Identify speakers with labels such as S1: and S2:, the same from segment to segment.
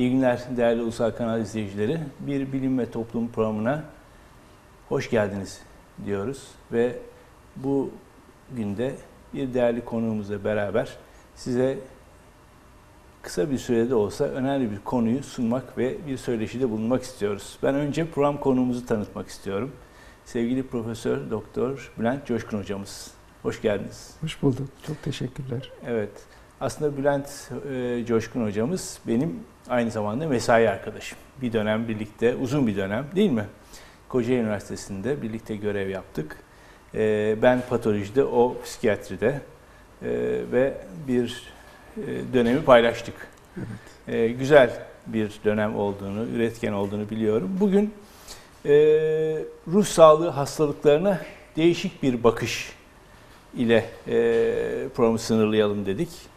S1: İyi günler değerli Ulusal Kanal izleyicileri. Bir bilim ve toplum programına hoş geldiniz diyoruz ve bu günde bir değerli konuğumuzla beraber size kısa bir sürede olsa önemli bir konuyu sunmak ve bir söyleşide bulunmak istiyoruz. Ben önce program konuğumuzu tanıtmak istiyorum. Sevgili Profesör Doktor Bülent Coşkun hocamız. Hoş geldiniz.
S2: Hoş bulduk. Çok teşekkürler.
S1: Evet. Aslında Bülent e, Coşkun hocamız benim aynı zamanda mesai arkadaşım. Bir dönem birlikte, uzun bir dönem değil mi? Kocaeli Üniversitesi'nde birlikte görev yaptık. E, ben patolojide, o psikiyatride e, ve bir e, dönemi paylaştık.
S2: Evet.
S1: E, güzel bir dönem olduğunu, üretken olduğunu biliyorum. Bugün e, ruh sağlığı hastalıklarına değişik bir bakış ile e, programı sınırlayalım dedik.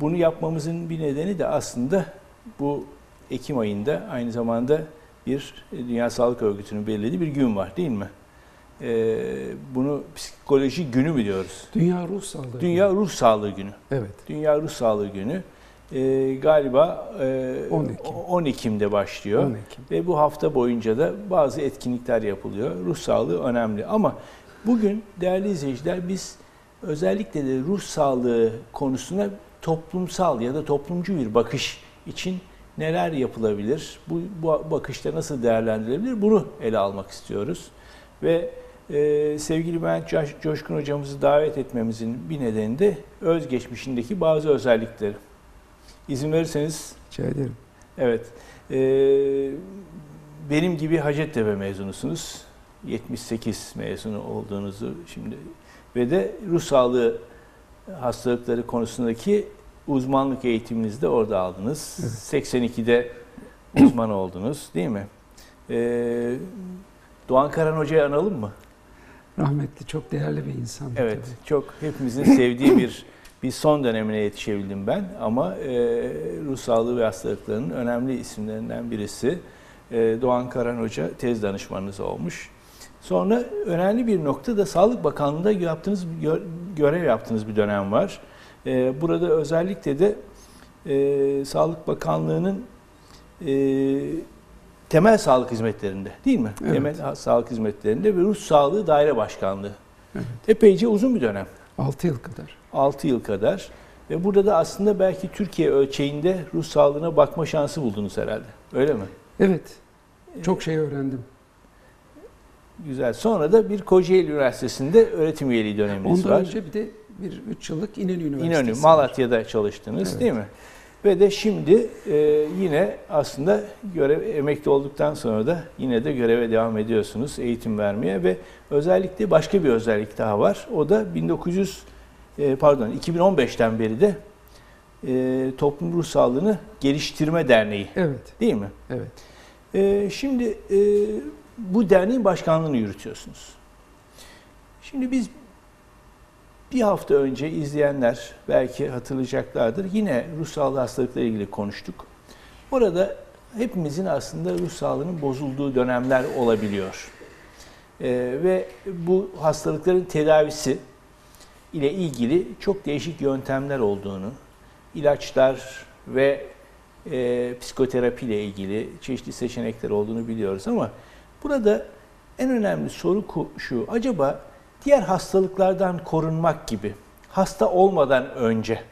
S1: Bunu yapmamızın bir nedeni de aslında bu Ekim ayında aynı zamanda bir Dünya Sağlık Örgütü'nün belirlediği bir gün var değil mi? E, bunu psikoloji günü mü diyoruz?
S2: Dünya Ruh Sağlığı.
S1: Dünya Ruh Sağlığı Günü.
S2: Evet.
S1: Dünya Ruh Sağlığı Günü e, galiba e,
S2: 10 Ekim.
S1: 10 Ekim'de başlıyor.
S2: 10 Ekim.
S1: Ve bu hafta boyunca da bazı etkinlikler yapılıyor. Ruh sağlığı önemli ama bugün değerli izleyiciler biz özellikle de ruh sağlığı konusuna toplumsal ya da toplumcu bir bakış için neler yapılabilir? Bu, bu bakışta nasıl değerlendirilebilir? Bunu ele almak istiyoruz. Ve e, sevgili Bülent Coş- Coşkun hocamızı davet etmemizin bir nedeni de özgeçmişindeki bazı özellikleri. İzin verirseniz
S2: Rica ederim.
S1: Evet. Ee, benim gibi Hacettepe mezunusunuz. 78 mezunu olduğunuzu şimdi ve de ruh sağlığı hastalıkları konusundaki uzmanlık eğitiminizi de orada aldınız.
S2: Evet.
S1: 82'de uzman oldunuz değil mi? Ee, Doğan Karan Hoca'yı analım mı?
S2: Rahmetli çok değerli bir insandı.
S1: Evet,
S2: tabii.
S1: çok hepimizin sevdiği bir bir son dönemine yetişebildim ben ama e, ruh sağlığı ve hastalıklarının önemli isimlerinden birisi e, Doğan Karan Hoca tez danışmanınız olmuş. Sonra önemli bir nokta da Sağlık Bakanlığı'nda yaptığınız gö- görev yaptığınız bir dönem var. E, burada özellikle de e, Sağlık Bakanlığı'nın e, temel sağlık hizmetlerinde değil mi?
S2: Evet.
S1: Temel sağlık hizmetlerinde ve ruh sağlığı daire başkanlığı.
S2: Evet.
S1: Epeyce uzun bir dönem.
S2: 6 yıl kadar.
S1: 6 yıl kadar. Ve burada da aslında belki Türkiye ölçeğinde ruh sağlığına bakma şansı buldunuz herhalde. Öyle mi?
S2: Evet. Çok şey öğrendim.
S1: Güzel. Sonra da bir Kocaeli Üniversitesi'nde öğretim üyeliği döneminiz
S2: Ondan
S1: var.
S2: önce bir de bir 3 yıllık İnönü Üniversitesi.
S1: İnönü,
S2: var.
S1: Malatya'da çalıştınız
S2: Evet.
S1: değil mi? Ve de şimdi e, yine aslında görev emekli olduktan sonra da yine de göreve devam ediyorsunuz eğitim vermeye ve özellikle başka bir özellik daha var. O da 1900 e, pardon 2015'ten beri de e, Toplum Ruh Sağlığını Geliştirme Derneği
S2: Evet.
S1: değil mi?
S2: Evet.
S1: E, şimdi e, bu derneğin başkanlığını yürütüyorsunuz. Şimdi biz bir hafta önce izleyenler belki hatırlayacaklardır. Yine ruh sağlığı hastalıkları ilgili konuştuk. Orada hepimizin aslında ruh sağlığının bozulduğu dönemler olabiliyor. Ee, ve bu hastalıkların tedavisi ile ilgili çok değişik yöntemler olduğunu, ilaçlar ve e, psikoterapi ile ilgili çeşitli seçenekler olduğunu biliyoruz ama burada en önemli soru şu. Acaba diğer hastalıklardan korunmak gibi hasta olmadan önce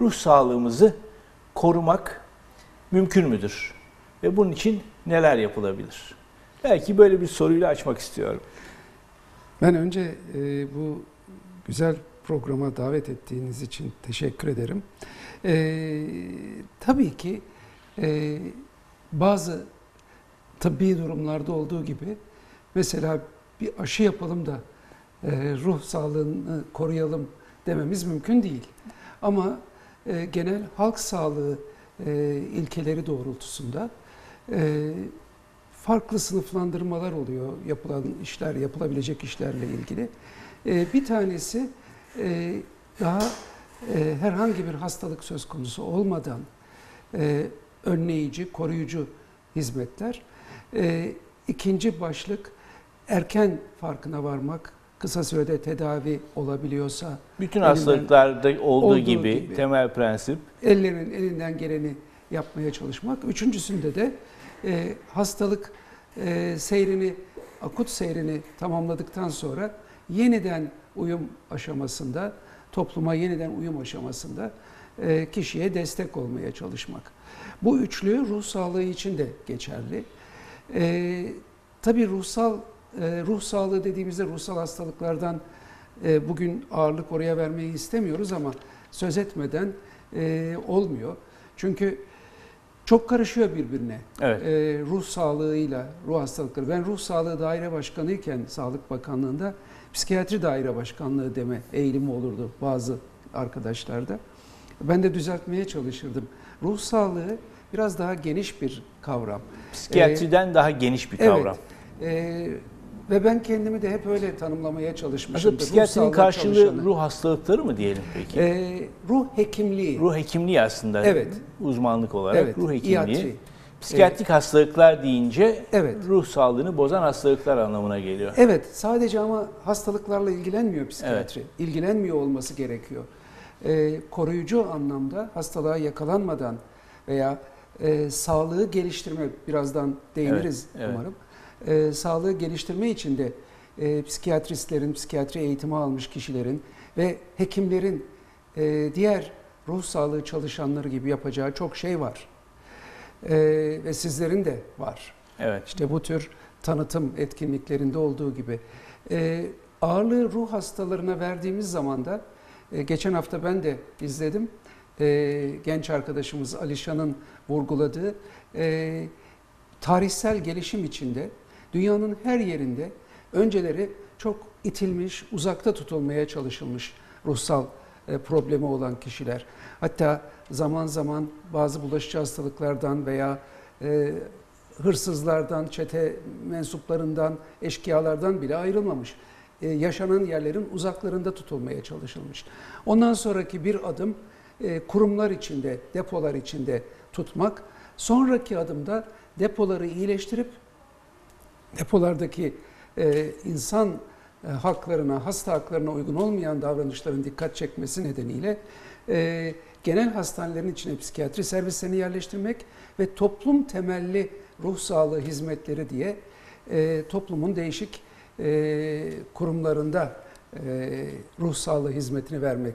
S1: ruh sağlığımızı korumak mümkün müdür? Ve bunun için neler yapılabilir? Belki böyle bir soruyla açmak istiyorum.
S2: Ben önce e, bu güzel programa davet ettiğiniz için teşekkür ederim. E, tabii ki e, bazı tıbbi durumlarda olduğu gibi mesela bir aşı yapalım da ruh sağlığını koruyalım dememiz mümkün değil. Ama e, genel halk sağlığı e, ilkeleri doğrultusunda e, farklı sınıflandırmalar oluyor yapılan işler, yapılabilecek işlerle ilgili. E, bir tanesi e, daha e, herhangi bir hastalık söz konusu olmadan e, önleyici, koruyucu hizmetler. E, ikinci başlık erken farkına varmak, kısa sürede tedavi olabiliyorsa
S1: Bütün hastalıklarda olduğu,
S2: olduğu
S1: gibi,
S2: gibi.
S1: temel prensip
S2: ellerin elinden geleni yapmaya çalışmak. Üçüncüsünde de e, hastalık e, seyrini, akut seyrini tamamladıktan sonra yeniden uyum aşamasında, topluma yeniden uyum aşamasında e, kişiye destek olmaya çalışmak. Bu üçlü ruh sağlığı için de geçerli. E, tabii ruhsal ruh sağlığı dediğimizde ruhsal hastalıklardan e, bugün ağırlık oraya vermeyi istemiyoruz ama söz etmeden e, olmuyor. Çünkü çok karışıyor birbirine.
S1: Evet.
S2: E, ruh sağlığıyla ruh hastalıkları. Ben ruh sağlığı daire başkanıyken Sağlık Bakanlığı'nda psikiyatri daire başkanlığı deme eğilimi olurdu bazı arkadaşlarda. Ben de düzeltmeye çalışırdım. Ruh sağlığı biraz daha geniş bir kavram.
S1: Psikiyatriden daha geniş bir kavram.
S2: Evet. E, ve ben kendimi de hep öyle tanımlamaya çalışmışım.
S1: Psikiyatrinin karşılığı ruh hastalıkları mı diyelim peki?
S2: Ee, ruh hekimliği.
S1: ruh hekimliği aslında
S2: Evet.
S1: uzmanlık olarak
S2: evet,
S1: ruh hekimliği.
S2: iatri.
S1: Psikiyatrik hastalıklar deyince
S2: Evet.
S1: ruh sağlığını bozan hastalıklar anlamına geliyor.
S2: Evet, sadece ama hastalıklarla ilgilenmiyor psikiyatri. İlgilenmiyor olması gerekiyor. Ee, koruyucu anlamda hastalığa yakalanmadan veya e, sağlığı geliştirme, birazdan değiniriz
S1: Evet, evet.
S2: umarım. E, sağlığı geliştirme için de e, psikiyatristlerin, psikiyatri eğitimi almış kişilerin ve hekimlerin e, diğer ruh sağlığı çalışanları gibi yapacağı çok şey var. E, ve sizlerin de var.
S1: Evet.
S2: İşte bu tür tanıtım etkinliklerinde olduğu gibi. E, ağırlığı ruh hastalarına verdiğimiz zaman da e, geçen hafta ben de izledim. E, genç arkadaşımız Alişan'ın vurguladığı e, tarihsel gelişim içinde dünyanın her yerinde önceleri çok itilmiş, uzakta tutulmaya çalışılmış ruhsal e, problemi olan kişiler. Hatta zaman zaman bazı bulaşıcı hastalıklardan veya e, hırsızlardan, çete mensuplarından, eşkıyalardan bile ayrılmamış. E, yaşanan yerlerin uzaklarında tutulmaya çalışılmış. Ondan sonraki bir adım kurumlar içinde, depolar içinde tutmak. Sonraki adımda depoları iyileştirip depolardaki e, insan e, haklarına, hasta haklarına uygun olmayan davranışların dikkat çekmesi nedeniyle e, genel hastanelerin içine psikiyatri servislerini yerleştirmek ve toplum temelli ruh sağlığı hizmetleri diye e, toplumun değişik e, kurumlarında e, ruh sağlığı hizmetini vermek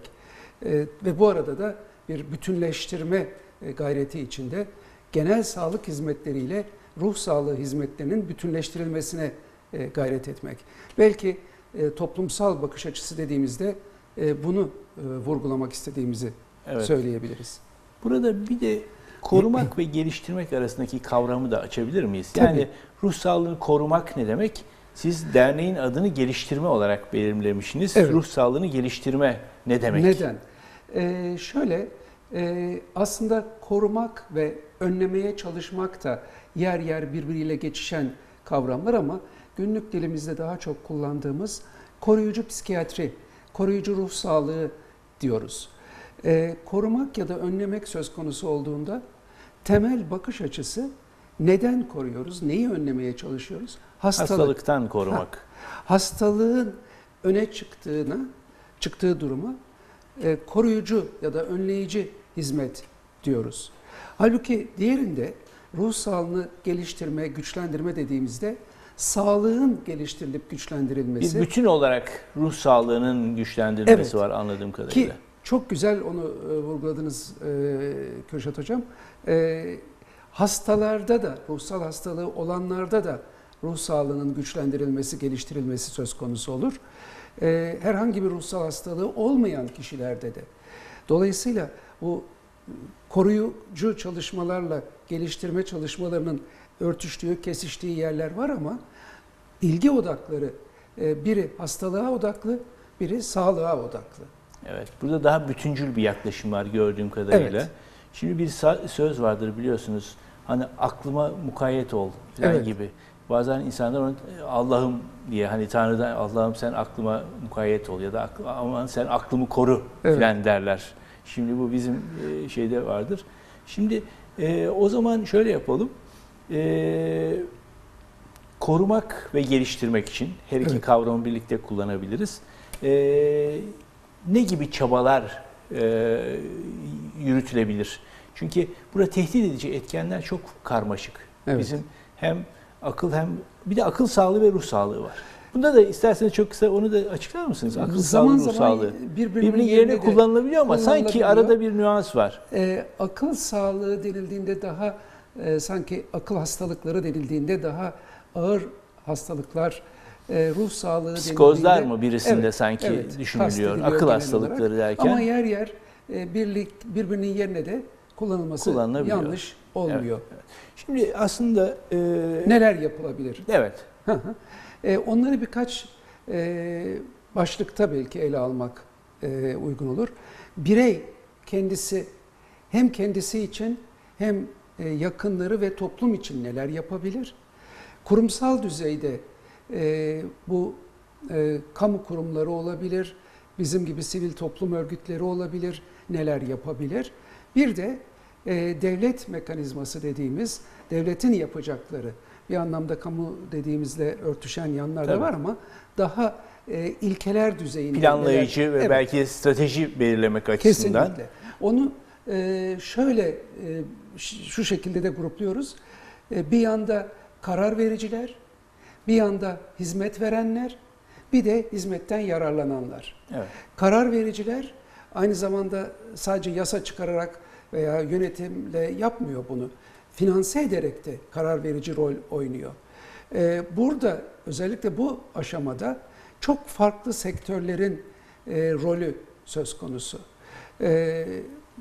S2: e, ve bu arada da bir bütünleştirme e, gayreti içinde genel sağlık hizmetleriyle ruh sağlığı hizmetlerinin bütünleştirilmesine e, gayret etmek. Belki e, toplumsal bakış açısı dediğimizde e, bunu e, vurgulamak istediğimizi
S1: Evet.
S2: söyleyebiliriz.
S1: Burada bir de korumak ve geliştirmek arasındaki kavramı da açabilir miyiz? Yani
S2: Tabii.
S1: ruh sağlığını korumak ne demek? Siz derneğin adını geliştirme olarak belirlemişsiniz.
S2: Evet.
S1: Ruh sağlığını geliştirme ne demek?
S2: Neden? Ee, şöyle e, aslında korumak ve önlemeye çalışmak da yer yer birbiriyle geçişen kavramlar ama günlük dilimizde daha çok kullandığımız koruyucu psikiyatri, koruyucu ruh sağlığı diyoruz. Ee, korumak ya da önlemek söz konusu olduğunda temel bakış açısı neden koruyoruz, neyi önlemeye çalışıyoruz? Hastalık.
S1: Hastalıktan korumak.
S2: hastalığın öne çıktığına, çıktığı duruma e, koruyucu ya da önleyici hizmet diyoruz. Halbuki diğerinde ruh sağlığını geliştirme, güçlendirme dediğimizde sağlığın geliştirilip güçlendirilmesi
S1: Bir bütün olarak ruh sağlığının güçlendirilmesi
S2: Evet.
S1: var anladığım
S2: ki
S1: kadarıyla.
S2: çok güzel onu e, vurguladınız e, Kürşat Hocam. E, hastalarda da, ruhsal hastalığı olanlarda da ruh sağlığının güçlendirilmesi, geliştirilmesi söz konusu olur. E, herhangi bir ruhsal hastalığı olmayan kişilerde de. Dolayısıyla bu koruyucu çalışmalarla geliştirme çalışmalarının örtüştüğü, kesiştiği yerler var ama ilgi odakları e, biri hastalığa odaklı, biri sağlığa odaklı.
S1: Evet. Burada daha bütüncül bir yaklaşım var gördüğüm kadarıyla.
S2: Evet.
S1: Şimdi bir söz vardır biliyorsunuz. Hani aklıma mukayyet ol falan
S2: Evet.
S1: gibi. Bazen insanlar onu Allah'ım diye hani Tanrı'dan Allah'ım sen aklıma mukayyet ol ya da "Ak- aman sen aklımı koru
S2: Evet.
S1: falan derler. Şimdi bu bizim e, şeyde vardır. Şimdi e, o zaman şöyle yapalım. E, korumak ve geliştirmek için her iki
S2: Evet.
S1: kavramı birlikte kullanabiliriz. E, ne gibi çabalar e, yürütülebilir? Çünkü burada tehdit edici etkenler çok karmaşık.
S2: Evet.
S1: Bizim hem akıl hem bir de akıl sağlığı ve ruh sağlığı var. Bunda da isterseniz çok kısa onu da açıklar mısınız? Akıl
S2: zaman
S1: sağlığı, ruh sağlığı.
S2: birbirinin,
S1: Birbirinin yerine
S2: yerine
S1: kullanılabiliyor ama sanki arada bir nüans var.
S2: E, akıl sağlığı denildiğinde daha e, sanki akıl hastalıkları denildiğinde daha ağır hastalıklar, e, ruh sağlığı
S1: Psikozlar mı birisinde
S2: Evet,
S1: sanki
S2: evet,
S1: düşünülüyor? Akıl hastalıkları
S2: olarak.
S1: derken.
S2: Ama yer yer e, birlik birbirinin yerine de kullanılması yanlış olmuyor.
S1: Şimdi aslında e,
S2: Neler yapılabilir?
S1: evet.
S2: E, onları birkaç e, başlıkta belki ele almak e, uygun olur. Birey kendisi hem kendisi için hem e, yakınları ve toplum için neler yapabilir? Kurumsal düzeyde e, bu e, kamu kurumları olabilir, bizim gibi sivil toplum örgütleri olabilir, neler yapabilir? Bir de e, devlet mekanizması dediğimiz devletin yapacakları bir anlamda kamu dediğimizle örtüşen yanlar da var ama daha e, ilkeler düzeyinde
S1: planlayıcı
S2: neler-
S1: ve
S2: Evet.
S1: belki strateji belirlemek açısından.
S2: Kesinlikle. Onu e, şöyle e, şu şekilde de grupluyoruz. E, bir yanda karar vericiler, bir yanda hizmet verenler, bir de hizmetten yararlananlar.
S1: Evet.
S2: Karar vericiler aynı zamanda sadece yasa çıkararak veya yönetimle yapmıyor bunu. Finanse ederek de karar verici rol oynuyor. Ee, burada özellikle bu aşamada çok farklı sektörlerin e, rolü söz konusu. Ee,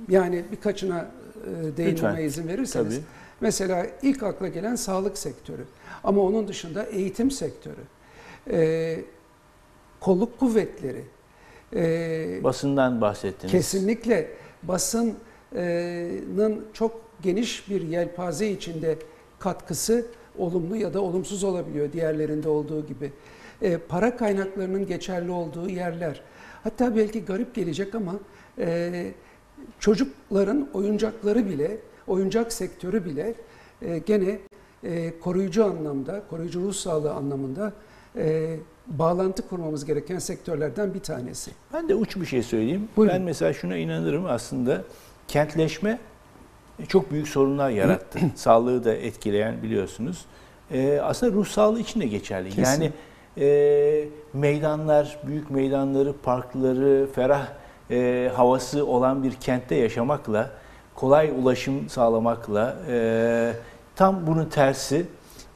S2: yani birkaçına e, değinmeme
S1: Lütfen.
S2: izin verirseniz.
S1: Tabii.
S2: Mesela ilk akla gelen sağlık sektörü. Ama onun dışında eğitim sektörü, e, kolluk kuvvetleri, e,
S1: Basından bahsettiniz.
S2: kesinlikle basının çok geniş bir yelpaze içinde katkısı olumlu ya da olumsuz olabiliyor diğerlerinde olduğu gibi. E, para kaynaklarının geçerli olduğu yerler. Hatta belki garip gelecek ama e, çocukların oyuncakları bile, oyuncak sektörü bile e, gene e, koruyucu anlamda, koruyucu ruh sağlığı anlamında e, bağlantı kurmamız gereken sektörlerden bir tanesi.
S1: Ben de uç bir şey söyleyeyim.
S2: Buyurun.
S1: Ben mesela şuna inanırım aslında kentleşme çok büyük sorunlar yarattı. Sağlığı da etkileyen biliyorsunuz. Ee, aslında ruh sağlığı için de geçerli.
S2: Kesin.
S1: Yani e, meydanlar, büyük meydanları, parkları, ferah e, havası olan bir kentte yaşamakla, kolay ulaşım sağlamakla, e, tam bunun tersi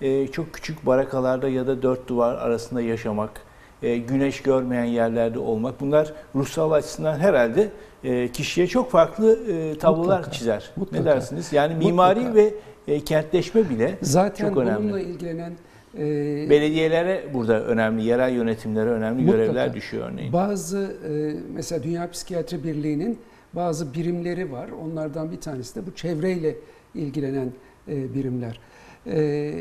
S1: e, çok küçük barakalarda ya da dört duvar arasında yaşamak, e, güneş görmeyen yerlerde olmak bunlar ruhsal açısından herhalde e, kişiye çok farklı e, tablolar
S2: Mutlaka,
S1: çizer.
S2: mutlaka.
S1: Ne dersiniz? Yani mimari
S2: Mutlaka.
S1: ve e, kentleşme bile
S2: Zaten
S1: Çok önemli.
S2: bununla ilgilenen e,
S1: belediyelere burada önemli, yerel yönetimlere önemli
S2: Mutlaka.
S1: görevler düşüyor örneğin.
S2: bazı e, mesela Dünya Psikiyatri Birliği'nin bazı birimleri var. Onlardan bir tanesi de bu çevreyle ilgilenen e, birimler. E,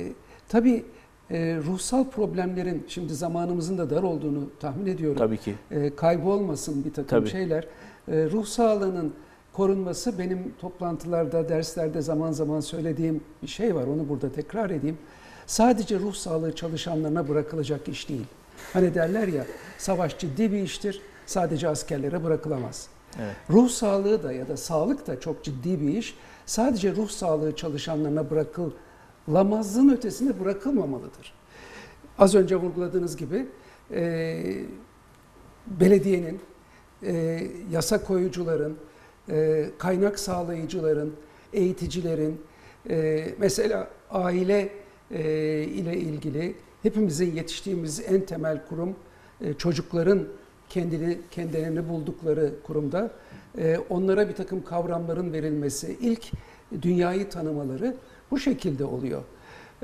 S2: tabii e, ruhsal problemlerin şimdi zamanımızın da dar olduğunu tahmin ediyorum.
S1: Tabii ki.
S2: e, kaybolmasın bir takım
S1: Tabii.
S2: şeyler. E, ruh sağlığının korunması benim toplantılarda, derslerde zaman zaman söylediğim bir şey var. Onu burada tekrar edeyim. Sadece ruh sağlığı çalışanlarına bırakılacak iş değil. Hani derler ya, savaş ciddi bir iştir, sadece askerlere bırakılamaz.
S1: Evet.
S2: Ruh sağlığı da ya da sağlık da çok ciddi bir iş. Sadece ruh sağlığı çalışanlarına bırakılamazlığın ötesinde bırakılmamalıdır. Az önce vurguladığınız gibi e, belediyenin, e, yasa koyucuların, e, kaynak sağlayıcıların, eğiticilerin, e, mesela aile e, ile ilgili hepimizin yetiştiğimiz en temel kurum e, çocukların kendini kendilerini buldukları kurumda e, onlara bir takım kavramların verilmesi, ilk dünyayı tanımaları bu şekilde oluyor.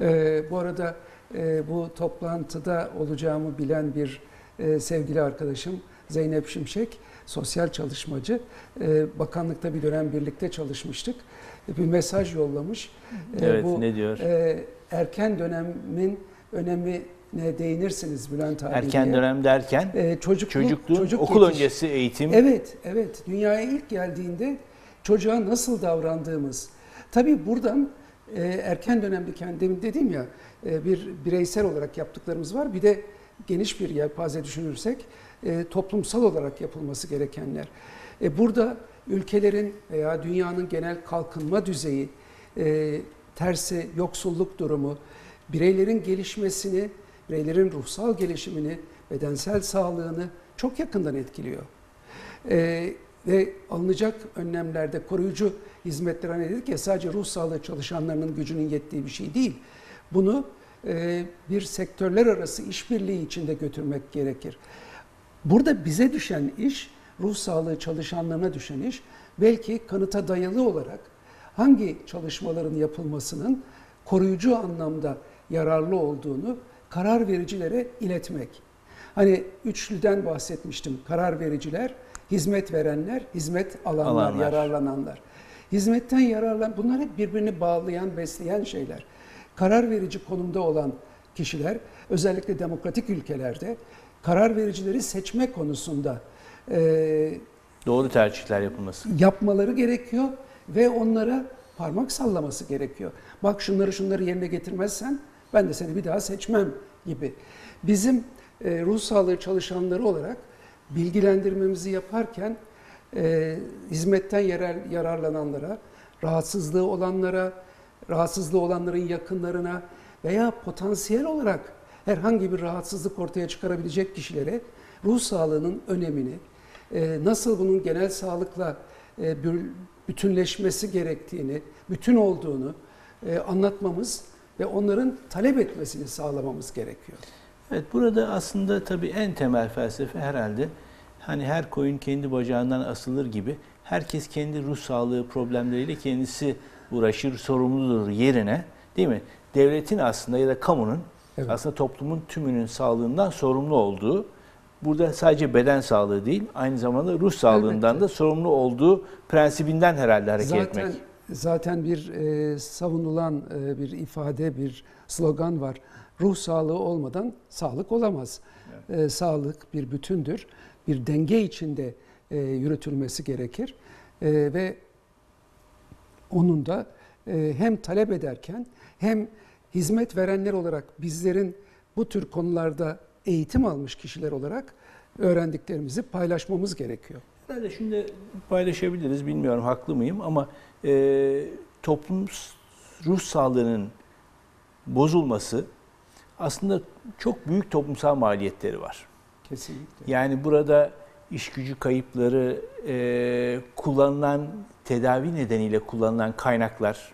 S2: E, bu arada e, bu toplantıda olacağımı bilen bir e, sevgili arkadaşım Zeynep Şimşek, sosyal çalışmacı. E, bakanlıkta bir dönem birlikte çalışmıştık. E, bir mesaj yollamış. E,
S1: Evet,
S2: bu
S1: ne diyor?
S2: e, erken dönemin önemine değinirsiniz Bülent abi
S1: Erken
S2: diye.
S1: dönem derken
S2: E, çocukluk,
S1: çocukluğun
S2: çocuk
S1: okul
S2: yetiş-
S1: öncesi eğitim
S2: Evet, evet. Dünyaya ilk geldiğinde çocuğa nasıl davrandığımız. Tabii buradan e, erken dönemde kendim dedim ya e, bir bireysel olarak yaptıklarımız var. Bir de geniş bir yelpaze düşünürsek e, toplumsal olarak yapılması gerekenler. E, burada ülkelerin veya dünyanın genel kalkınma düzeyi, e, tersi yoksulluk durumu, bireylerin gelişmesini, bireylerin ruhsal gelişimini, bedensel sağlığını çok yakından etkiliyor. E, ve alınacak önlemlerde koruyucu hizmetler hani dedik ya sadece ruh sağlığı çalışanlarının gücünün yettiği bir şey değil. Bunu e, bir sektörler arası işbirliği içinde götürmek gerekir. Burada bize düşen iş, ruh sağlığı çalışanlarına düşen iş belki kanıta dayalı olarak hangi çalışmaların yapılmasının koruyucu anlamda yararlı olduğunu karar vericilere iletmek. Hani üçlüden bahsetmiştim. Karar vericiler, hizmet verenler, hizmet alanlar,
S1: Alanlar.
S2: yararlananlar. Hizmetten yararlan, bunlar hep birbirini bağlayan, besleyen şeyler. Karar verici konumda olan kişiler, özellikle demokratik ülkelerde karar vericileri seçme konusunda e,
S1: Doğru tercihler yapılması.
S2: yapmaları gerekiyor ve onlara parmak sallaması gerekiyor. Bak şunları şunları yerine getirmezsen ben de seni bir daha seçmem gibi. Bizim e, ruh sağlığı çalışanları olarak bilgilendirmemizi yaparken e, hizmetten yarar, yararlananlara, rahatsızlığı olanlara, rahatsızlığı olanların yakınlarına veya potansiyel olarak herhangi bir rahatsızlık ortaya çıkarabilecek kişilere ruh sağlığının önemini, e, nasıl bunun genel sağlıkla e, bü- bütünleşmesi gerektiğini, bütün olduğunu e, anlatmamız ve onların talep etmesini sağlamamız gerekiyor.
S1: Evet burada aslında tabii en temel felsefe herhalde hani her koyun kendi bacağından asılır gibi herkes kendi ruh sağlığı problemleriyle kendisi uğraşır, sorumludur yerine değil mi? Devletin aslında ya da kamunun
S2: Evet.
S1: aslında toplumun tümünün sağlığından sorumlu olduğu burada sadece beden sağlığı değil aynı zamanda ruh sağlığından
S2: Elbette.
S1: da sorumlu olduğu prensibinden herhalde hareket
S2: zaten
S1: etmek.
S2: zaten bir e, savunulan e, bir ifade, bir slogan var. Ruh sağlığı olmadan sağlık olamaz. E, sağlık bir bütündür. Bir denge içinde e, yürütülmesi gerekir. E, ve onun da e, hem talep ederken hem hizmet verenler olarak bizlerin bu tür konularda eğitim almış kişiler olarak öğrendiklerimizi paylaşmamız gerekiyor.
S1: Herhalde şimdi paylaşabiliriz, bilmiyorum haklı mıyım ama e, toplum ruh sağlığının bozulması aslında çok büyük toplumsal maliyetleri var.
S2: Kesinlikle.
S1: Yani burada iş gücü kayıpları, e, kullanılan tedavi nedeniyle kullanılan kaynaklar,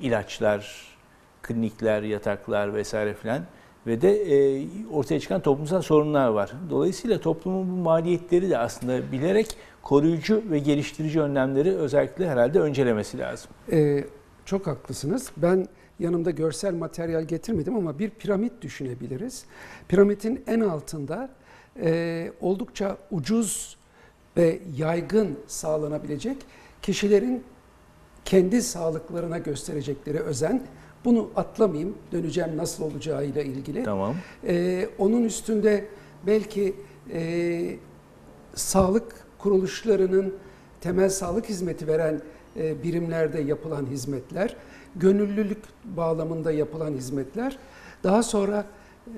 S1: ilaçlar, klinikler, yataklar vesaire filan ve de e, ortaya çıkan toplumsal sorunlar var. Dolayısıyla toplumun bu maliyetleri de aslında bilerek koruyucu ve geliştirici önlemleri özellikle herhalde öncelemesi lazım.
S2: Ee, çok haklısınız. Ben yanımda görsel materyal getirmedim ama bir piramit düşünebiliriz. Piramidin en altında e, oldukça ucuz ve yaygın sağlanabilecek kişilerin kendi sağlıklarına gösterecekleri özen. Bunu atlamayayım, döneceğim nasıl olacağıyla ilgili.
S1: Tamam.
S2: Ee, onun üstünde belki e, sağlık kuruluşlarının temel sağlık hizmeti veren e, birimlerde yapılan hizmetler, gönüllülük bağlamında yapılan hizmetler, daha sonra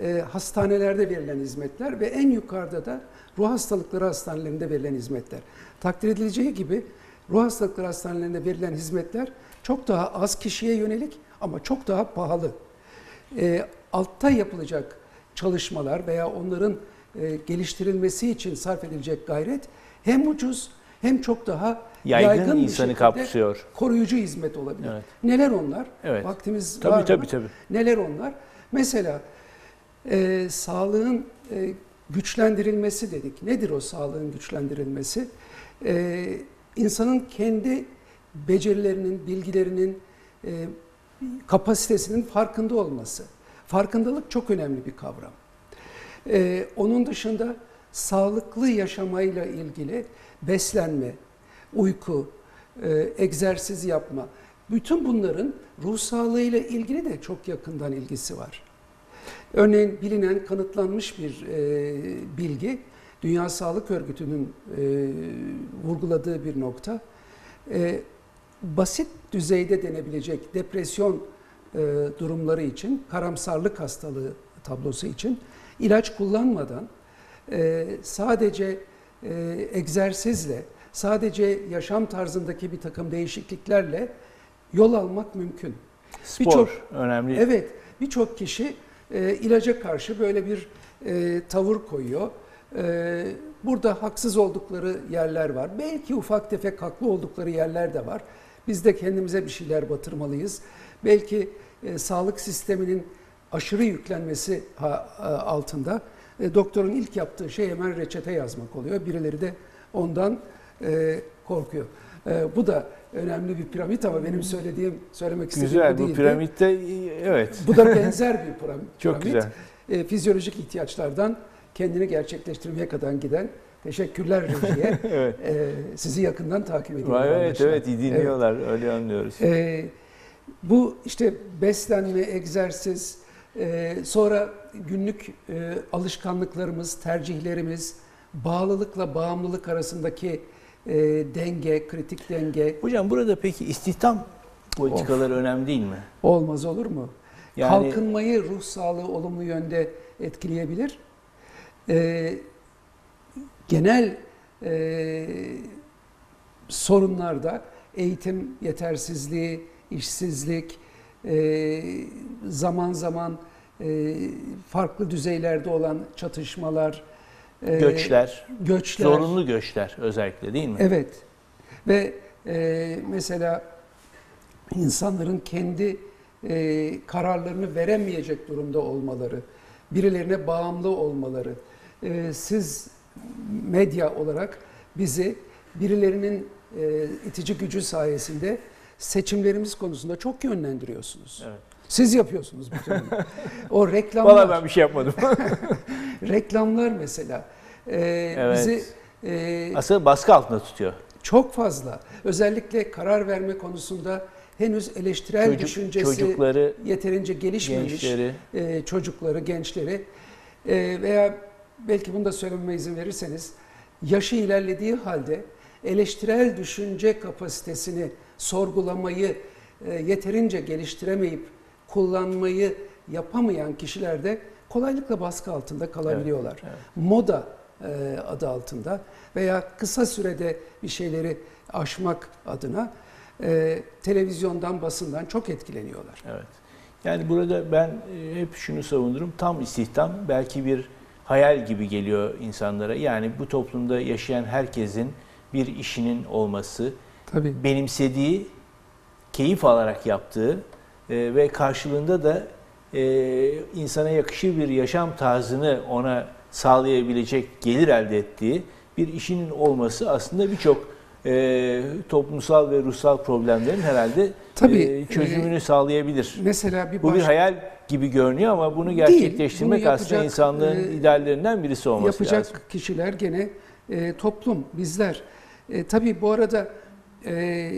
S2: e, hastanelerde verilen hizmetler ve en yukarıda da ruh hastalıkları hastanelerinde verilen hizmetler. Takdir edileceği gibi ruh hastalıkları hastanelerinde verilen hizmetler çok daha az kişiye yönelik ama çok daha pahalı. E, altta yapılacak çalışmalar veya onların e, geliştirilmesi için sarf edilecek gayret hem ucuz hem çok daha
S1: Yaygın,
S2: yaygın,
S1: insanı kapsıyor.
S2: koruyucu hizmet olabilir.
S1: Evet.
S2: Neler onlar?
S1: Evet.
S2: Vaktimiz
S1: Tabii
S2: var
S1: tabii
S2: mı?
S1: tabii.
S2: Neler onlar? Mesela e, sağlığın e, güçlendirilmesi dedik. Nedir o sağlığın güçlendirilmesi? E, insanın kendi becerilerinin, bilgilerinin, e, kapasitesinin farkında olması. Farkındalık çok önemli bir kavram. E, onun dışında sağlıklı yaşamayla ilgili beslenme, uyku, e, egzersiz yapma, bütün bunların ruh sağlığıyla ilgili de çok yakından ilgisi var. Örneğin bilinen, kanıtlanmış bir e, bilgi, Dünya Sağlık Örgütü'nün e, vurguladığı bir nokta. E, basit düzeyde denebilecek depresyon e, durumları için, karamsarlık hastalığı tablosu için ilaç kullanmadan e, sadece e, egzersizle, sadece yaşam tarzındaki bir takım değişikliklerle yol almak mümkün.
S1: Spor
S2: Birçok-
S1: önemli.
S2: Evet, birçok kişi e, ilaca karşı böyle bir e, tavır koyuyor. E, burada haksız oldukları yerler var. Belki ufak tefek haklı oldukları yerler de var. Biz de kendimize bir şeyler batırmalıyız. Belki e, sağlık sisteminin aşırı yüklenmesi ha- a- altında e, doktorun ilk yaptığı şey hemen reçete yazmak oluyor. Birileri de ondan e, korkuyor. E, bu da önemli bir piramit ama benim söylediğim, söylemek istediğim
S1: Güzel
S2: bu
S1: bu
S2: değildi.
S1: piramitte evet.
S2: Bu da benzer bir piram-
S1: Çok
S2: piramit.
S1: güzel.
S2: E, fizyolojik ihtiyaçlardan kendini gerçekleştirmeye kadar giden teşekkürler rejiye.
S1: evet.
S2: E, sizi yakından takip ediyorum.
S1: Vay, evet
S2: arkadaşlar.
S1: evet dinliyorlar öyle anlıyoruz.
S2: E, bu işte beslenme, egzersiz, e, sonra günlük e, alışkanlıklarımız, tercihlerimiz, bağlılıkla bağımlılık arasındaki e, denge, kritik denge
S1: Hocam burada peki istihdam politikaları önemli değil mi?
S2: olmaz olur mu?
S1: Yani
S2: Kalkınmayı, ruh sağlığı olumlu yönde etkileyebilir. Ee, genel e, sorunlarda eğitim yetersizliği, işsizlik, e, zaman zaman e, farklı düzeylerde olan çatışmalar, e,
S1: göçler,
S2: göçler,
S1: zorunlu göçler özellikle değil mi?
S2: Evet. Ve e, mesela insanların kendi e, kararlarını veremeyecek durumda olmaları, birilerine bağımlı olmaları. E, siz medya olarak bizi birilerinin e, itici gücü sayesinde seçimlerimiz konusunda çok yönlendiriyorsunuz.
S1: Evet.
S2: Siz yapıyorsunuz bütün. O reklamlar,
S1: Valla ben bir şey yapmadım.
S2: reklamlar mesela e,
S1: Evet.
S2: bizi e,
S1: Aslında baskı altında tutuyor.
S2: çok fazla. Özellikle karar verme konusunda henüz eleştirel
S1: Çocuk-
S2: düşüncesi
S1: çocukları,
S2: yeterince gelişmemiş
S1: gençleri.
S2: e, çocukları, gençleri e, veya belki bunu da söylememe izin verirseniz yaşı ilerlediği halde eleştirel düşünce kapasitesini sorgulamayı e, yeterince geliştiremeyip kullanmayı yapamayan kişiler de kolaylıkla baskı altında kalabiliyorlar.
S1: evet.
S2: Moda e, adı altında veya kısa sürede bir şeyleri aşmak adına e, televizyondan, basından çok etkileniyorlar.
S1: Evet. Yani burada ben e, hep şunu savunurum. Tam istihdam belki bir hayal gibi geliyor insanlara. Yani bu toplumda yaşayan herkesin bir işinin olması,
S2: Tabii.
S1: benimsediği, keyif alarak yaptığı e, ve karşılığında da e, insana yakışır bir yaşam tarzını ona sağlayabilecek gelir elde ettiği bir işinin olması aslında birçok e, toplumsal ve ruhsal problemlerin herhalde
S2: Tabii,
S1: e, çözümünü sağlayabilir.
S2: Mesela bir
S1: Bu bir
S2: baş-
S1: hayal gibi görünüyor ama bunu
S2: Değil,
S1: gerçekleştirmek
S2: bunu
S1: aslında
S2: yapacak,
S1: insanlığın
S2: e,
S1: ideallerinden birisi olması
S2: yapacak
S1: lazım.
S2: kişiler gene e, toplum, bizler. E, tabii bu arada e,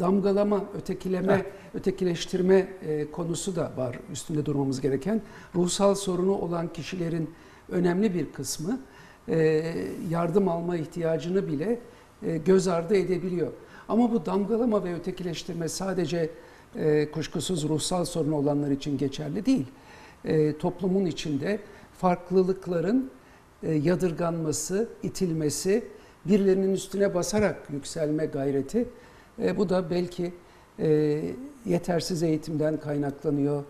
S2: damgalama, ötekileme,
S1: Heh.
S2: ötekileştirme e, konusu da var üstünde durmamız gereken. Ruhsal sorunu olan kişilerin önemli bir kısmı e, yardım alma ihtiyacını bile e, göz ardı edebiliyor. Ama bu damgalama ve ötekileştirme sadece e, kuşkusuz ruhsal sorunu olanlar için geçerli değil. E, toplumun içinde farklılıkların e, yadırganması, itilmesi, birilerinin üstüne basarak yükselme gayreti. E, bu da belki e, yetersiz eğitimden kaynaklanıyor,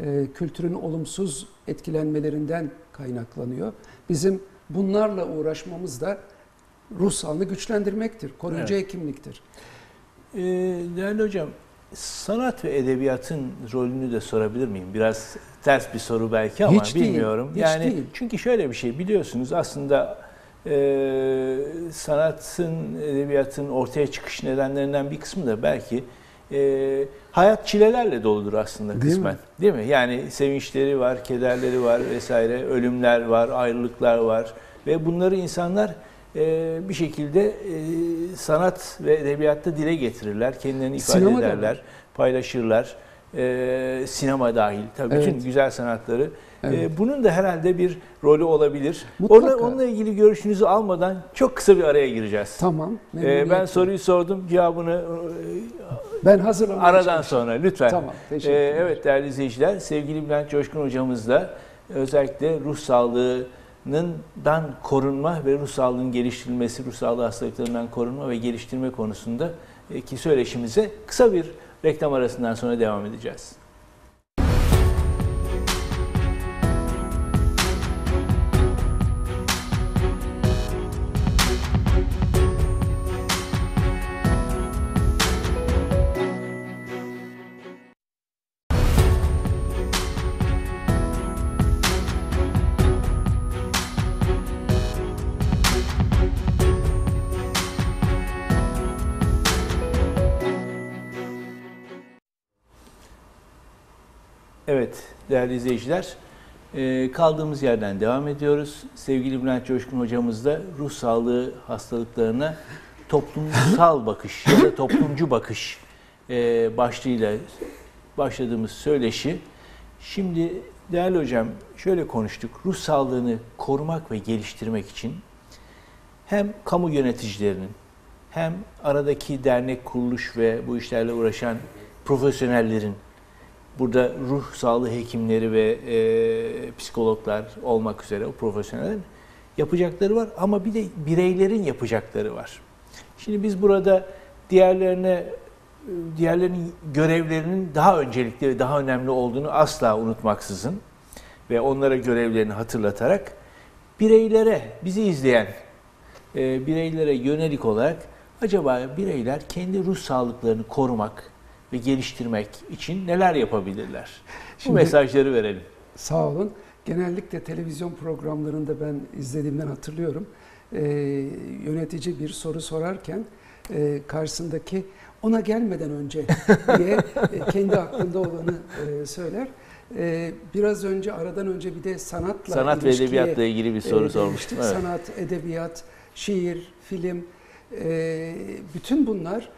S2: e, kültürün olumsuz etkilenmelerinden kaynaklanıyor. Bizim bunlarla uğraşmamız da ruh sağlığını güçlendirmektir, koruyucu
S1: Evet.
S2: hekimliktir.
S1: Ee, değerli hocam, sanat ve edebiyatın rolünü de sorabilir miyim? Biraz ters bir soru belki ama
S2: Hiç değil,
S1: bilmiyorum.
S2: hiç
S1: yani
S2: değil.
S1: çünkü şöyle bir şey biliyorsunuz aslında e, sanatın, edebiyatın ortaya çıkış nedenlerinden bir kısmı da belki e, hayat çilelerle doludur aslında
S2: Değil
S1: kısmen.
S2: mi?
S1: Değil mi? Yani sevinçleri var, kederleri var vesaire, ölümler var, ayrılıklar var ve bunları insanlar e, bir şekilde e, sanat ve edebiyatta dile getirirler, kendilerini ifade
S2: Sinema da
S1: ederler, paylaşırlar. E, sinema dahil, tabii bütün
S2: Evet.
S1: güzel sanatları.
S2: Evet.
S1: E, bunun da herhalde bir rolü olabilir.
S2: Mutlaka.
S1: Onunla, onunla ilgili görüşünüzü almadan çok kısa bir araya gireceğiz.
S2: Tamam.
S1: E, ben soruyu sordum, cevabını
S2: ben hazırlamaya
S1: Aradan
S2: çalıştım.
S1: sonra lütfen.
S2: Tamam.
S1: Ee,
S2: Teşekkürler.
S1: evet değerli izleyiciler, sevgili Bülent Coşkun hocamızla özellikle ruh sağlığı dan korunma ve ruh sağlığının geliştirilmesi, ruh sağlığı hastalıklarından korunma ve geliştirme konusunda e, ki söyleşimize kısa bir reklam arasından sonra devam edeceğiz. Değerli izleyiciler e, kaldığımız yerden devam ediyoruz. Sevgili Bülent Coşkun hocamızla ruh sağlığı hastalıklarına toplumsal bakış ya da toplumcu bakış e, başlığıyla başladığımız söyleşi. Şimdi değerli hocam şöyle konuştuk. Ruh sağlığını korumak ve geliştirmek için hem kamu yöneticilerinin hem aradaki dernek kuruluş ve bu işlerle uğraşan profesyonellerin burada ruh sağlığı hekimleri ve e, psikologlar olmak üzere o profesyonellerin yapacakları var ama bir de bireylerin yapacakları var. Şimdi biz burada diğerlerine diğerlerinin görevlerinin daha öncelikli ve daha önemli olduğunu asla unutmaksızın ve onlara görevlerini hatırlatarak bireylere, bizi izleyen e, bireylere yönelik olarak acaba bireyler kendi ruh sağlıklarını korumak ve geliştirmek için neler yapabilirler?
S2: Şimdi-
S1: Bu mesajları verelim.
S2: Sağ olun. Genellikle televizyon programlarında ben izlediğimden hatırlıyorum. Ee, yönetici bir soru sorarken e, karşısındaki ona gelmeden önce diye e, kendi aklında olanı e, söyler. E, biraz önce aradan önce bir de sanatla
S1: Sanat ve edebiyatla ilgili bir soru
S2: e,
S1: sormuştum. Evet.
S2: Sanat, edebiyat, şiir, film, e, bütün bunlar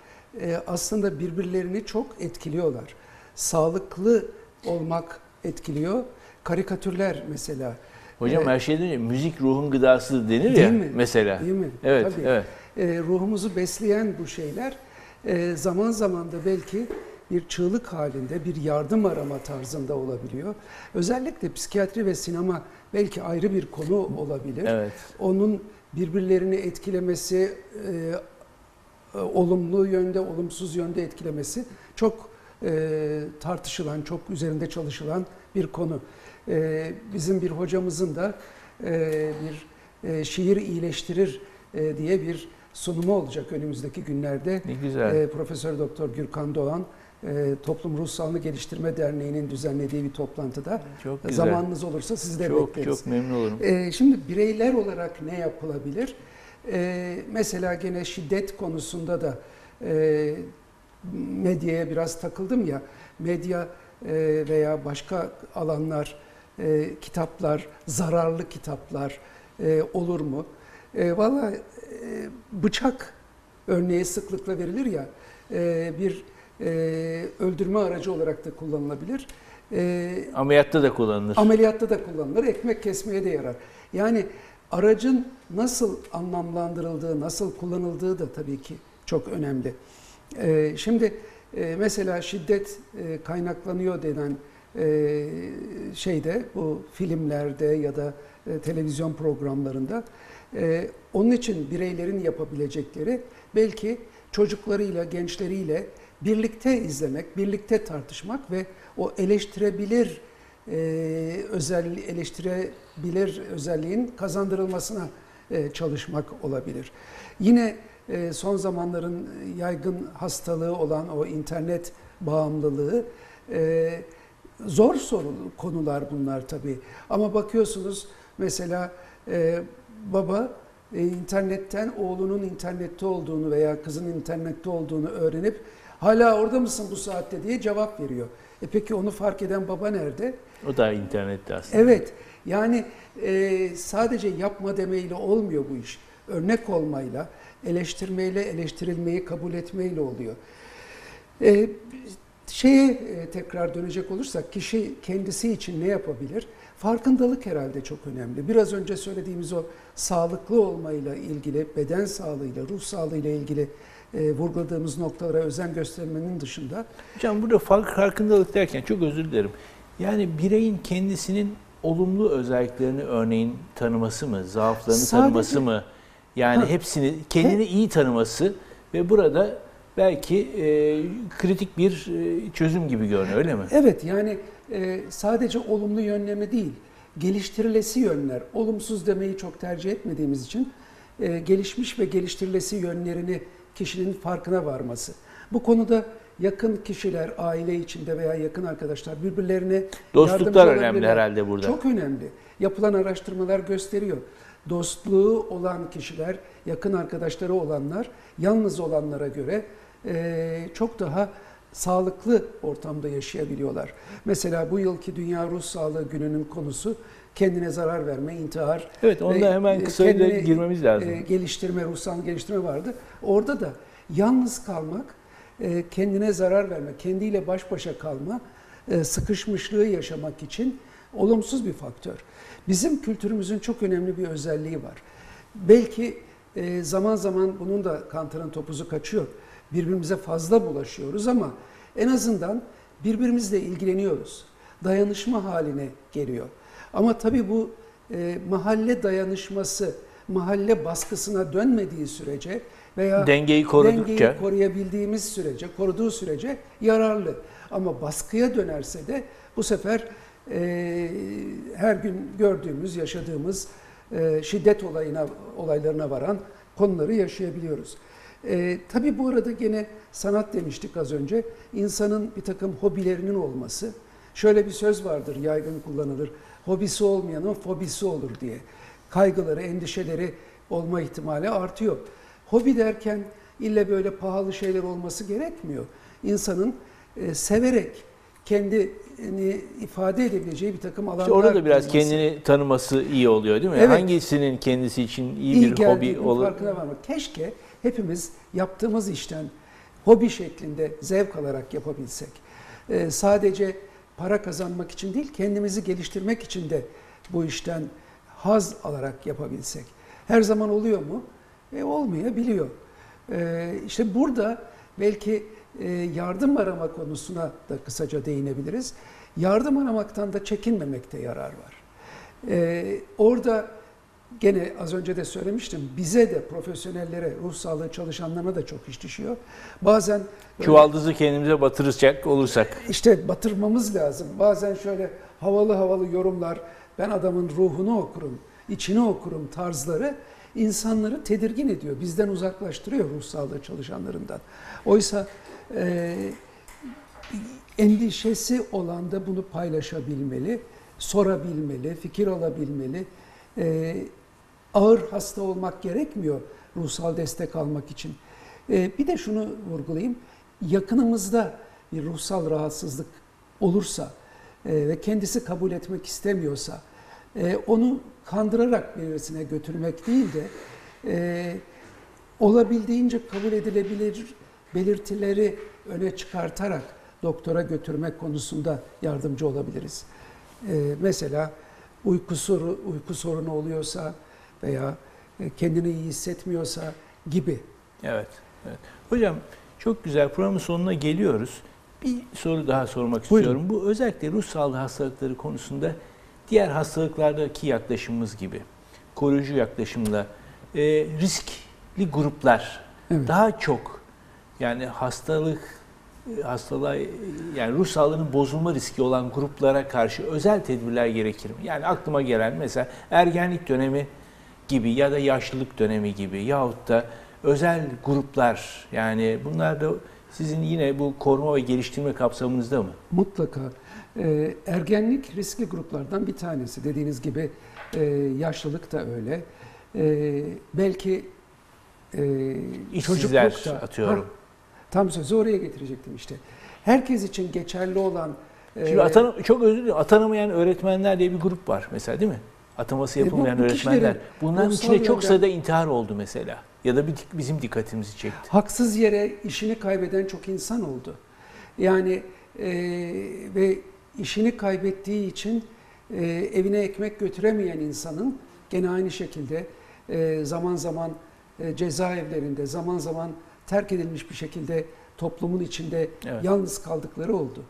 S2: e, aslında birbirlerini çok etkiliyorlar. Sağlıklı olmak etkiliyor. Karikatürler mesela.
S1: Hocam
S2: e,
S1: her şeyden önce müzik ruhun gıdası denir
S2: Değil
S1: ya
S2: mi?
S1: mesela.
S2: Değil mi?
S1: Evet,
S2: Tabii.
S1: evet.
S2: E, ruhumuzu besleyen bu şeyler e, zaman zaman da belki bir çığlık halinde, bir yardım arama tarzında olabiliyor. Özellikle psikiyatri ve sinema belki ayrı bir konu olabilir.
S1: Evet.
S2: Onun birbirlerini etkilemesi, e, e, olumlu yönde, olumsuz yönde etkilemesi çok e, tartışılan, çok üzerinde çalışılan bir konu. E, bizim bir hocamızın da e, bir e, şiir iyileştirir e, diye bir sunumu olacak önümüzdeki günlerde.
S1: Ne güzel.
S2: E, Profesör Doktor Gürkan Doğan e, Toplum Ruh Sağlığı Geliştirme Derneği'nin düzenlediği bir toplantıda
S1: çok güzel.
S2: zamanınız olursa sizi de
S1: çok
S2: bekleriz.
S1: çok memnun olurum.
S2: Ee, şimdi bireyler olarak ne yapılabilir? Ee, mesela gene şiddet konusunda da e, medyaya biraz takıldım ya. Medya e, veya başka alanlar, e, kitaplar, zararlı kitaplar e, olur mu? E, Valla e, bıçak örneği sıklıkla verilir ya. e, bir e, öldürme aracı olarak da kullanılabilir. E,
S1: Ameliyatta da kullanılır.
S2: Ameliyatta da kullanılır, ekmek kesmeye de yarar. Yani aracın nasıl anlamlandırıldığı, nasıl kullanıldığı da tabii ki çok önemli. Ee, şimdi e, mesela şiddet e, kaynaklanıyor denen e, şeyde bu filmlerde ya da e, televizyon programlarında e, onun için bireylerin yapabilecekleri belki çocuklarıyla, gençleriyle birlikte izlemek, birlikte tartışmak ve o eleştirebilir e, özel eleştirebilir özelliğin kazandırılmasına e, çalışmak olabilir. Yine e, son zamanların yaygın hastalığı olan o internet bağımlılığı e, zor sorun konular bunlar tabii. Ama bakıyorsunuz mesela e, baba e, internetten oğlunun internette olduğunu veya kızının internette olduğunu öğrenip hala orada mısın bu saatte diye cevap veriyor. E peki onu fark eden baba nerede?
S1: O da internette aslında.
S2: Evet, yani e, sadece yapma demeyle olmuyor bu iş. Örnek olmayla, eleştirmeyle, eleştirilmeyi kabul etmeyle oluyor. E, şeye e, tekrar dönecek olursak, kişi kendisi için ne yapabilir? Farkındalık herhalde çok önemli. Biraz önce söylediğimiz o sağlıklı olmayla ilgili, beden sağlığıyla, ruh sağlığıyla ilgili e, vurguladığımız noktalara özen göstermenin dışında
S1: Hocam burada fark- farkındalık derken çok özür dilerim. Yani bireyin kendisinin olumlu özelliklerini örneğin tanıması mı, zaaflarını
S2: Sadece-
S1: tanıması mı? Yani
S2: Ha.
S1: hepsini kendini iyi tanıması ve burada belki e, kritik bir e, çözüm gibi görünüyor öyle mi?
S2: Evet yani e, sadece olumlu yönleme değil, geliştirilesi yönler. Olumsuz demeyi çok tercih etmediğimiz için e, gelişmiş ve geliştirilesi yönlerini kişinin farkına varması. Bu konuda yakın kişiler, aile içinde veya yakın arkadaşlar birbirlerine
S1: Dostluklar önemli herhalde burada.
S2: Çok önemli. Yapılan araştırmalar gösteriyor. Dostluğu olan kişiler, yakın arkadaşları olanlar, yalnız olanlara göre eee, çok daha sağlıklı ortamda yaşayabiliyorlar. Mesela bu yılki Dünya Ruh Sağlığı Günü'nün konusu kendine zarar verme, intihar.
S1: Evet, onda hemen
S2: e, kendini,
S1: girmemiz lazım.
S2: e, geliştirme, ruhsal geliştirme vardı. Orada da yalnız kalmak, e, kendine zarar verme, kendiyle baş başa kalma, e, sıkışmışlığı yaşamak için olumsuz bir faktör. Bizim kültürümüzün çok önemli bir özelliği var. Belki e, zaman zaman bunun da kantarın topuzu kaçıyor. Birbirimize fazla bulaşıyoruz ama en azından birbirimizle ilgileniyoruz. Dayanışma haline geliyor. Ama tabii bu mahalle dayanışması, mahalle baskısına dönmediği sürece veya
S1: Dengeyi korudukça
S2: dengeyi koruyabildiğimiz sürece, koruduğu sürece yararlı. Ama baskıya dönerse de bu sefer e, her gün gördüğümüz, yaşadığımız e, şiddet olayına olaylarına varan konuları yaşayabiliyoruz. E, tabii bu arada gene sanat demiştik az önce. İnsanın bir takım hobilerinin olması. Şöyle bir söz vardır, yaygın kullanılır. Hobisi olmayanın fobisi olur diye. Kaygıları, endişeleri olma ihtimali artıyor. Hobi derken ille böyle pahalı şeyler olması gerekmiyor. İnsanın e, severek kendini ifade edebileceği bir takım alanlar
S1: İşte orada da biraz
S2: bulması.
S1: kendini tanıması iyi oluyor değil mi?
S2: Evet.
S1: Hangisinin kendisi için iyi,
S2: iyi
S1: bir hobi olur?
S2: farkına varmak. Keşke hepimiz yaptığımız işten hobi şeklinde zevk alarak yapabilsek. Ee, sadece para kazanmak için değil, kendimizi geliştirmek için de bu işten haz alarak yapabilsek. Her zaman oluyor mu? E, olmayabiliyor. Ee, işte burada belki e, yardım arama konusuna da kısaca değinebiliriz. Yardım aramaktan da çekinmemekte yarar var. Ee, orada gene az önce de söylemiştim bize de profesyonellere, ruh sağlığı çalışanlarına da çok iş düşüyor. Bazen
S1: Çuvaldızı kendimize batıracak olursak.
S2: işte batırmamız lazım. Bazen şöyle havalı havalı yorumlar, ben adamın ruhunu okurum, içini okurum tarzları insanları tedirgin ediyor. Bizden uzaklaştırıyor ruh sağlığı çalışanlarından. Oysa e, endişesi olan da bunu paylaşabilmeli, sorabilmeli, fikir alabilmeli. E, ağır hasta olmak gerekmiyor ruhsal destek almak için. E, bir de şunu vurgulayayım. Yakınımızda bir ruhsal rahatsızlık olursa e, ve kendisi kabul etmek istemiyorsa e, onu kandırarak birisine götürmek değil de e, olabildiğince kabul edilebilir belirtileri öne çıkartarak doktora götürmek konusunda yardımcı olabiliriz. E, mesela uyku, soru, uyku sorunu oluyorsa veya e, kendini iyi hissetmiyorsa gibi.
S1: Evet, evet. Hocam çok güzel programın sonuna geliyoruz. Bir soru daha sormak
S2: Buyurun.
S1: istiyorum. Bu özellikle ruh sağlığı hastalıkları konusunda diğer hastalıklardaki yaklaşımımız gibi koruyucu yaklaşımla e, riskli gruplar
S2: Evet.
S1: daha çok yani hastalık e, hastalığa yani ruh sağlığının bozulma riski olan gruplara karşı özel tedbirler gerekir mi? Yani aklıma gelen mesela ergenlik dönemi gibi ya da yaşlılık dönemi gibi yahut da özel gruplar yani bunlar da sizin yine bu koruma ve geliştirme kapsamınızda mı?
S2: Mutlaka. Ee, ergenlik riskli gruplardan bir tanesi. Dediğiniz gibi e, yaşlılık da öyle. Ee, belki e,
S1: İşsizler
S2: çocukluk da-
S1: atıyorum.
S2: Ha, tam sözü oraya getirecektim işte. Herkes için geçerli olan e,
S1: Şimdi atana, çok özür dilerim atanamayan öğretmenler diye bir grup var mesela değil mi? Ataması
S2: E, bu-
S1: yapılmayan
S2: bu
S1: öğretmenler. Bunların içinde çok sayıda intihar oldu mesela. Ya da bir, bizim dikkatimizi çekti.
S2: haksız yere işini kaybeden çok insan oldu. Yani e, ve işini kaybettiği için e, evine ekmek götüremeyen insanın gene aynı şekilde e, zaman zaman e, cezaevlerinde, zaman zaman terk edilmiş bir şekilde toplumun içinde
S1: Evet.
S2: yalnız kaldıkları oldu.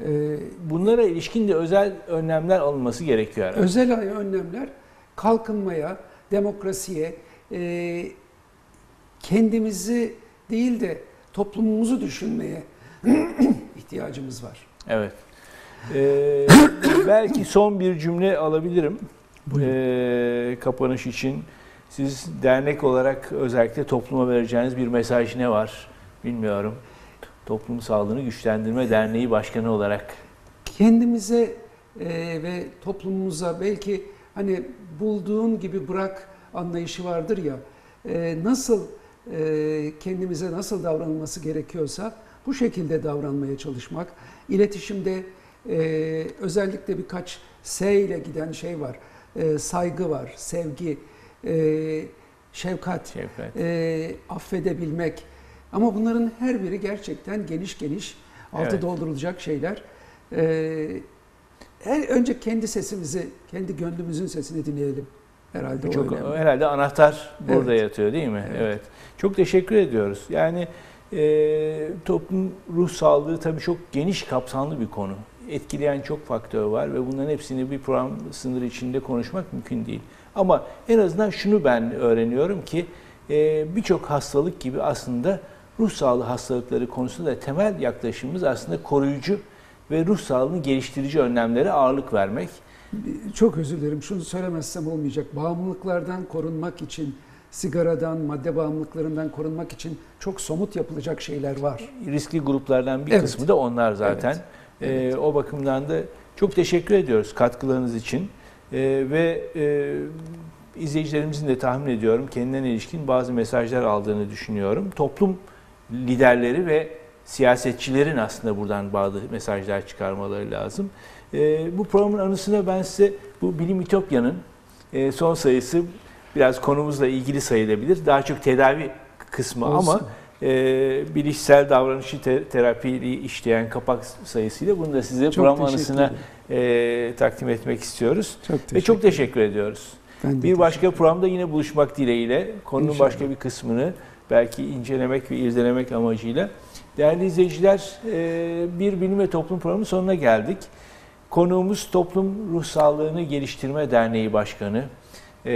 S2: E,
S1: Bunlara ilişkin de özel önlemler alınması gerekiyor herhalde.
S2: özel önlemler kalkınmaya, demokrasiye, e, kendimizi değil de toplumumuzu düşünmeye ihtiyacımız var.
S1: Evet. Ee, belki son bir cümle alabilirim. Ee, kapanış için. Siz dernek olarak özellikle topluma vereceğiniz bir mesaj ne var? Bilmiyorum. Toplum Sağlığını Güçlendirme Derneği Başkanı olarak.
S2: kendimize e, ve toplumumuza belki hani bulduğun gibi bırak anlayışı vardır ya e, nasıl e, kendimize nasıl davranılması gerekiyorsa bu şekilde davranmaya çalışmak. İletişimde e, özellikle birkaç S ile giden şey var. E, saygı var, sevgi, e, şefkat,
S1: Şefkat.
S2: e, affedebilmek. Ama bunların her biri gerçekten geniş geniş altı
S1: Evet.
S2: doldurulacak şeyler. E, her, önce kendi sesimizi, kendi gönlümüzün sesini dinleyelim. Herhalde o
S1: Çok
S2: önemli.
S1: herhalde anahtar burada
S2: Evet.
S1: yatıyor değil mi? Evet.
S2: Evet.
S1: Çok teşekkür ediyoruz. Yani e, toplum ruh sağlığı tabii çok geniş kapsamlı bir konu. Etkileyen çok faktör var ve bunların hepsini bir program sınırı içinde konuşmak mümkün değil. Ama en azından şunu ben öğreniyorum ki e, birçok hastalık gibi aslında ruh sağlığı hastalıkları konusunda da temel yaklaşımımız aslında koruyucu ve ruh sağlığını geliştirici önlemlere ağırlık vermek.
S2: Çok özür dilerim. Şunu söylemezsem olmayacak. Bağımlılıklardan korunmak için, sigaradan, madde bağımlılıklarından korunmak için çok somut yapılacak şeyler var.
S1: riskli gruplardan bir
S2: Evet.
S1: kısmı da onlar zaten.
S2: Evet.
S1: Ee,
S2: Evet.
S1: o bakımdan da çok teşekkür ediyoruz katkılarınız için. Ee, ve e, izleyicilerimizin de tahmin ediyorum kendilerine ilişkin bazı mesajlar aldığını düşünüyorum. Toplum liderleri ve siyasetçilerin aslında buradan bazı mesajlar çıkarmaları lazım. Ee, bu programın anısına ben size bu Bilim İtopya'nın e, son sayısı biraz konumuzla ilgili sayılabilir. Daha çok tedavi kısmı ama
S2: Olsun.
S1: E, bilişsel davranışı te- terapili işleyen kapak sayısıyla bunu da size
S2: Çok
S1: program anısına e, takdim etmek istiyoruz.
S2: Çok
S1: Ve çok teşekkür ediyoruz.
S2: Ben
S1: Bir başka programda yine buluşmak dileğiyle konunun
S2: İnşallah.
S1: başka bir kısmını belki incelemek ve irdelemek amacıyla. Değerli izleyiciler, e, bir bilim ve toplum programı sonuna geldik. Konuğumuz Toplum Ruh Sağlığını Geliştirme Derneği Başkanı, e,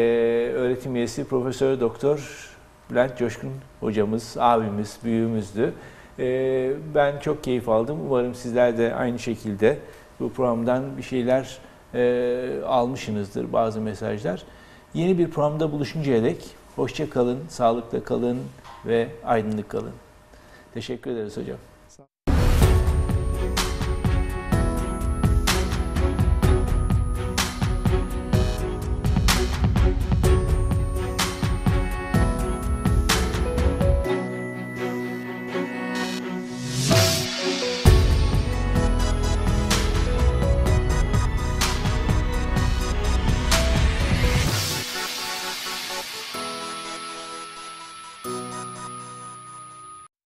S1: öğretim üyesi Profesör Doktor Bülent Coşkun hocamız, abimiz, büyüğümüzdü. E, ben çok keyif aldım. Umarım sizler de aynı şekilde bu programdan bir şeyler e, almışsınızdır, bazı mesajlar. Yeni bir programda buluşuncaya dek hoşça kalın, sağlıkla kalın ve aydınlık kalın. Teşekkür ederiz hocam.